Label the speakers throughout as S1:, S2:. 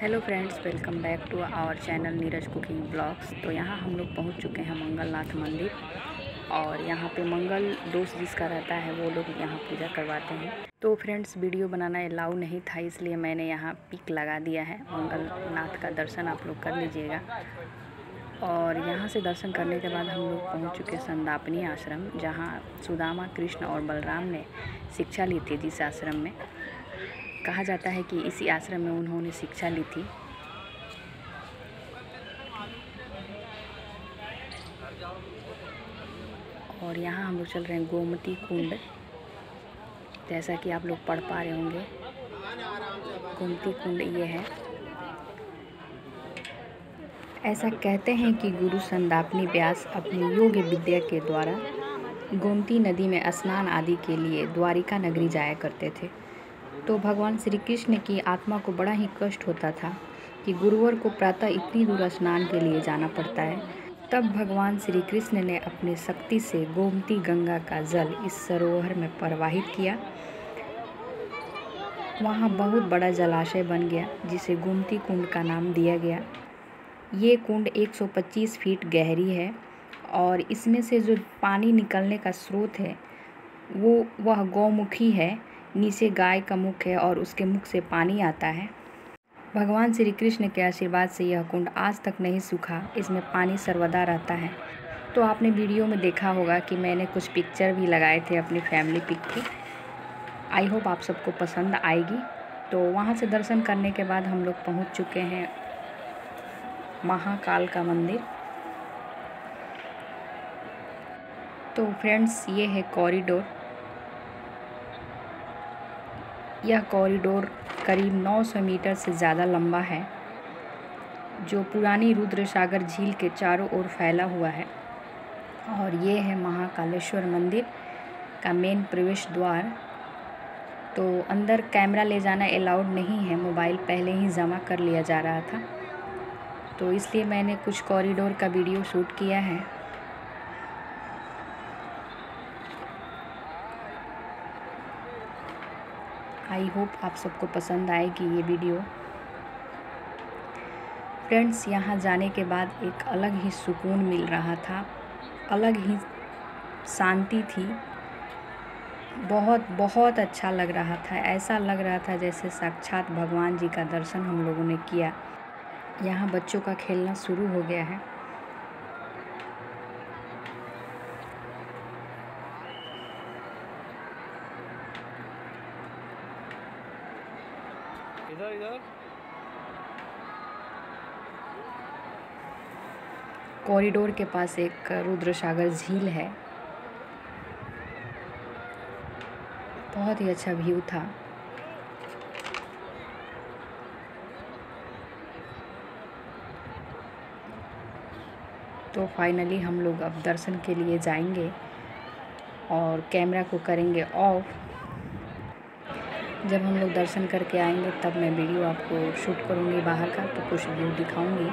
S1: Hello friends, welcome back to our channel Neeraj cooking blogs. तो यहाँ हम लोग पहुँच चुके हैं मंगलनाथ मंदिर और यहाँ पे मंगल दोष जिसका रहता है वो लोग यहाँ पूजा करवाते हैं। तो फ्रेंड्स, वीडियो बनाना अलाउ नहीं था, इसलिए मैंने यहाँ पिक लगा दिया है। मंगलनाथ का दर्शन आप लोग कर लीजिएगा। और यहाँ से दर्शन करने के बाद हम लोग पहुँच चुके संदापनी आश्रम, जहाँ सुदामा कृष्ण और बलराम ने शिक्षा ली थी जिस आश्रम में। कहा जाता है कि इसी आश्रम में उन्होंने शिक्षा ली थी। और यहाँ हम लोग चल रहे हैं गोमती कुंड। जैसा कि आप लोग पढ़ पा रहे होंगे, गोमती कुंड ये है। ऐसा कहते हैं कि गुरु संदापनी व्यास अपनी योग विद्या के द्वारा गोमती नदी में स्नान आदि के लिए द्वारिका नगरी जाया करते थे। तो भगवान श्री कृष्ण की आत्मा को बड़ा ही कष्ट होता था कि गुरुवर को प्रातः इतनी दूर स्नान के लिए जाना पड़ता है। तब भगवान श्री कृष्ण ने अपनी शक्ति से गोमती गंगा का जल इस सरोवर में प्रवाहित किया। वहाँ बहुत बड़ा जलाशय बन गया, जिसे गोमती कुंड का नाम दिया गया। ये कुंड 125 फीट गहरी है और इसमें से जो पानी निकलने का स्रोत है, वो, वह गौमुखी है। नीचे गाय का मुख है और उसके मुख से पानी आता है। भगवान श्री कृष्ण के आशीर्वाद से यह कुंड आज तक नहीं सूखा, इसमें पानी सर्वदा रहता है। तो आपने वीडियो में देखा होगा कि मैंने कुछ पिक्चर भी लगाए थे अपनी फैमिली पिक की आई होप आप सबको पसंद आएगी। तो वहाँ से दर्शन करने के बाद हम लोग पहुँच चुके हैं महाकाल का मंदिर। तो फ्रेंड्स ये है कॉरिडोर यह कॉरिडोर करीब 900 मीटर से ज़्यादा लंबा है, जो पुरानी रुद्र सागर झील के चारों ओर फैला हुआ है। और ये है महाकालेश्वर मंदिर का मेन प्रवेश द्वार। तो अंदर कैमरा ले जाना अलाउड नहीं है मोबाइल पहले ही जमा कर लिया जा रहा था। तो इसलिए मैंने कुछ कॉरिडोर का वीडियो शूट किया है। आई होप आप सबको पसंद आएगी ये वीडियो। फ्रेंड्स, यहाँ जाने के बाद एक अलग ही सुकून मिल रहा था। अलग ही शांति थी। बहुत बहुत अच्छा लग रहा था। ऐसा लग रहा था जैसे साक्षात भगवान जी का दर्शन हम लोगों ने किया। यहाँ बच्चों का खेलना शुरू हो गया है।
S2: इधर इधर।
S1: कॉरिडोर के पास एक रुद्र सागर झील है। बहुत ही अच्छा व्यू था। तो फाइनली हम लोग अब दर्शन के लिए जाएँगे और कैमरा को करेंगे ऑफ़ जब हम लोग दर्शन करके आएँगे, तब मैं वीडियो आपको शूट करूँगी बाहर का तो कुछ व्यू दिखाऊँगी।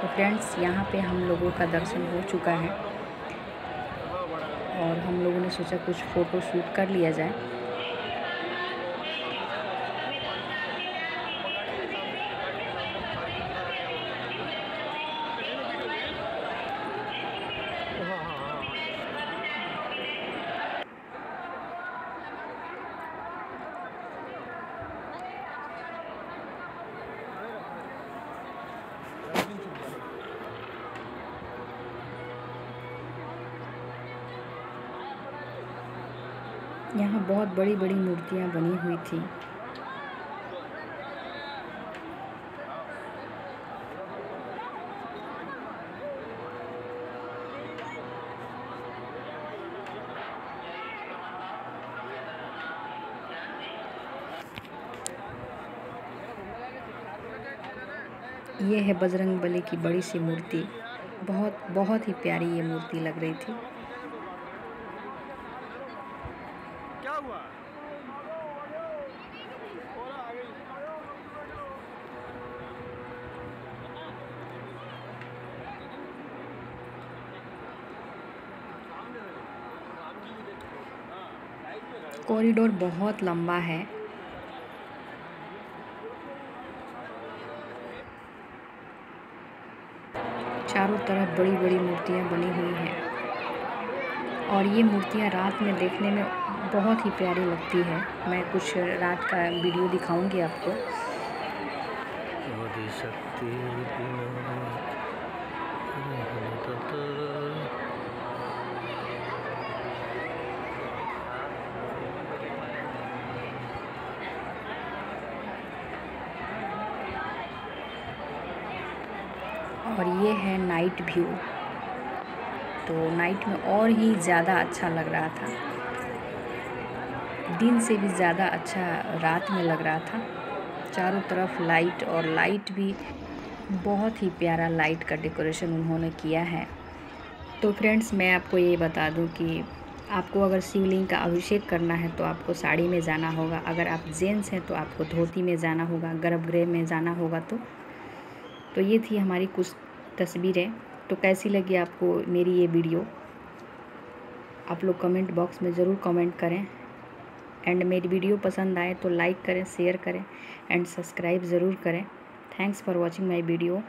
S1: तो फ्रेंड्स यहाँ पे हम लोगों का दर्शन हो चुका है। और हम लोगों ने सोचा कुछ फ़ोटो शूट कर लिया जाए। यहाँ बहुत बड़ी बड़ी मूर्तियाँ बनी हुई थी। ये है बजरंग बली की बड़ी सी मूर्ति। बहुत बहुत ही प्यारी ये मूर्ति लग रही थी।
S2: क्या हुआ
S1: कॉरिडोर बहुत लंबा है। चारों तरफ़ बड़ी बड़ी मूर्तियाँ बनी हुई हैं। और ये मूर्तियाँ रात में देखने में बहुत ही प्यारी लगती है। मैं कुछ रात का वीडियो दिखाऊँगी आपको। और ये है नाइट व्यू तो नाइट में और ही ज़्यादा अच्छा लग रहा था। दिन से भी ज़्यादा अच्छा रात में लग रहा था। चारों तरफ़ लाइट और लाइट भी बहुत ही प्यारा लाइट का डेकोरेशन उन्होंने किया है। तो फ्रेंड्स मैं आपको ये बता दूँ कि आपको अगर शिवलिंग का अभिषेक करना है तो आपको साड़ी में जाना होगा। अगर आप जेंट्स हैं तो आपको धोती में जाना होगा, गर्भगृह में जाना होगा तो। तो ये थी हमारी कुछ तस्वीरें। तो कैसी लगी आपको मेरी ये वीडियो? आप लोग कमेंट बॉक्स में ज़रूर कमेंट करें। एंड मेरी वीडियो पसंद आए तो लाइक करें, शेयर करें एंड सब्सक्राइब ज़रूर करें। Thanks for watching my video.